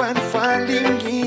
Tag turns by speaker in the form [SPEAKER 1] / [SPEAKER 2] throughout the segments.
[SPEAKER 1] and falling in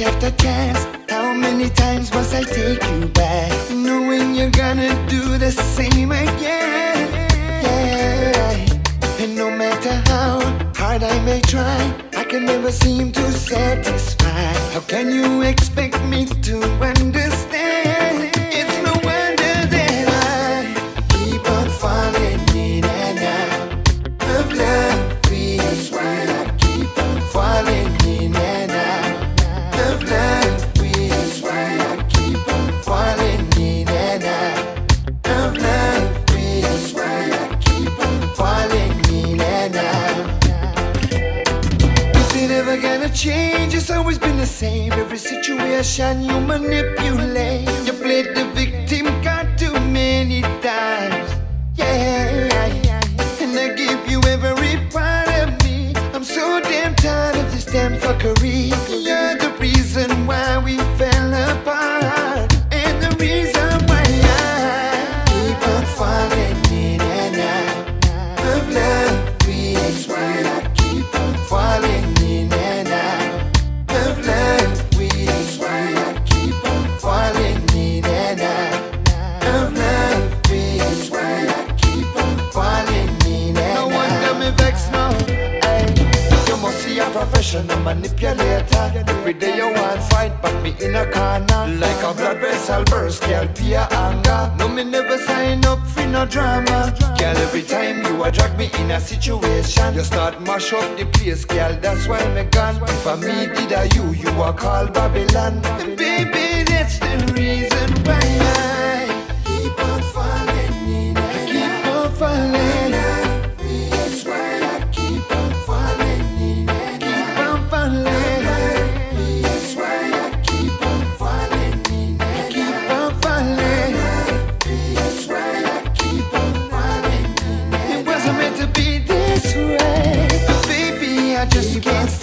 [SPEAKER 1] chance after chance. How many times must I take you back? Knowing you're gonna do the same again. Yeah. And no matter how hard I may try, I can never seem to satisfy. How can you expect me to change? It's always been the same. Every situation you manipulate. You played the victim card too many times. Yeah, and I give you every part of me. I'm so damn tired of this damn fuckery. Professional manipulator. Every day you want fight, but me in a corner. Like a blood vessel burst, girl, pure anger. No, me never sign up for no drama. Girl, every time you a drag me in a situation, you start mash up the place, girl. That's why me gone. If I me did a you, you a call Babylon. Baby, that's the reason I just can't